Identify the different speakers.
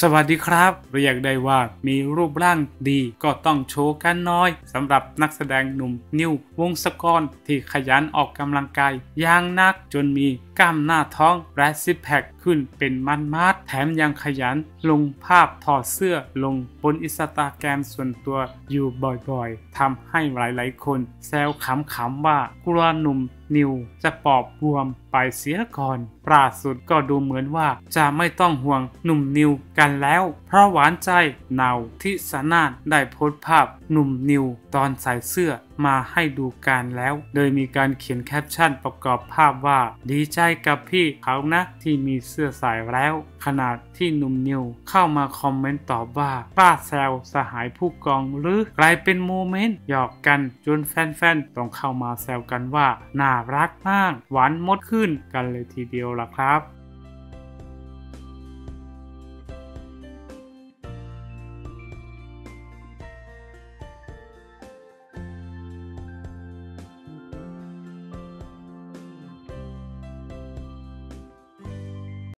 Speaker 1: สวัสดีครับ เรียกได้ว่ามีรูปร่างดีก็ต้องโชว์กันน้อยสำหรับนักแสดงหนุ่มนิววงศกรที่ขยันออกกำลังกายอย่างนักจนมีกล้ามหน้าท้องและซิปแพคขึ้นเป็นมันมาดแถมยังขยันลงภาพถอดเสื้อลงบนอิสตาแกรมส่วนตัวอยู่บ่อยๆทำให้หลายๆคนแซวขำๆว่ากลัวหนุ่มนิวจะปอบบวมไปเสียก่อนล่าสุดก็ดูเหมือนว่าจะไม่ต้องห่วงหนุ่มนิวกันแล้ว เพราะหวานใจนาว ทิสานาฏได้โพสต์ภาพหนุ่มนิวตอนใส่เสื้อมาให้ดูกันแล้ว โดยมีการเขียนแคปชั่นประกอบภาพว่า ดีใจกับพี่เขานะที่มีเสื้อใส่แล้ว ขณะที่หนุ่มนิวเข้ามา comment ตอบว่าป้าแซวสหายผู้กองหรือกลายเป็น moment หยอกกันจนแฟนๆต้องเข้ามาแซวกันว่าน่ารักมาก หวานมดขึ้นกันเลยทีเดียวล่ะครับ